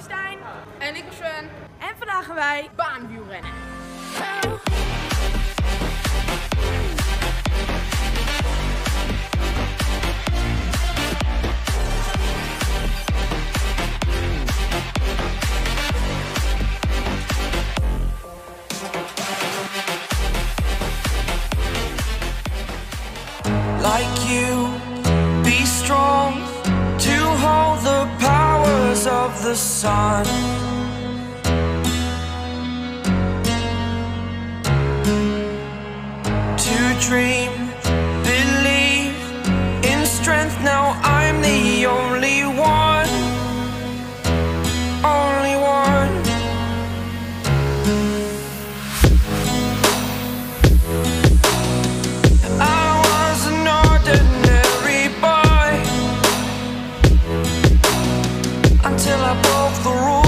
Stijn. En ik ben Sven. En vandaag gaan wij baanwielrennen. like you. The sun. To dream, broke the rules.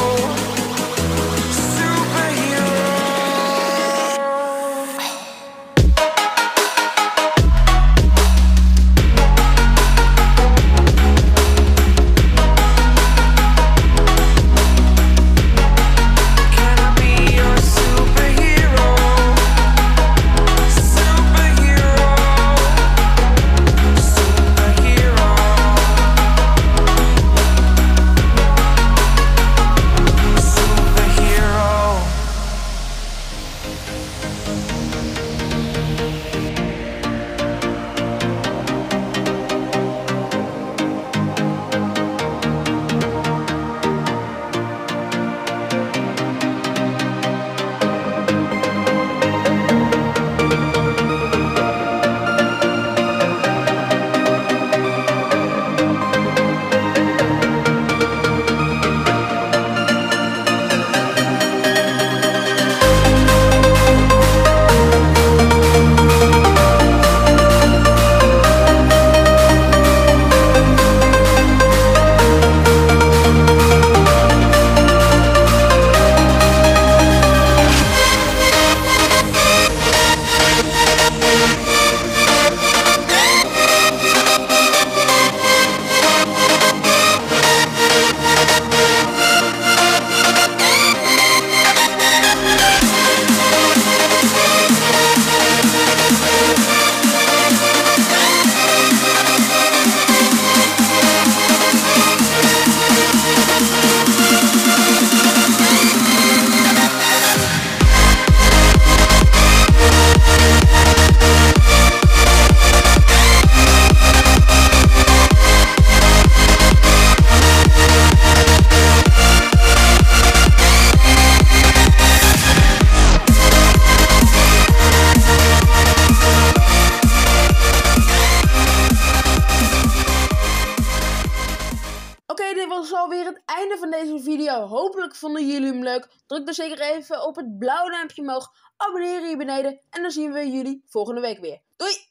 Was alweer het einde van deze video. Hopelijk vonden jullie hem leuk. Druk dan zeker even op het blauwe duimpje omhoog. Abonneer hier beneden. En dan zien we jullie volgende week weer. Doei!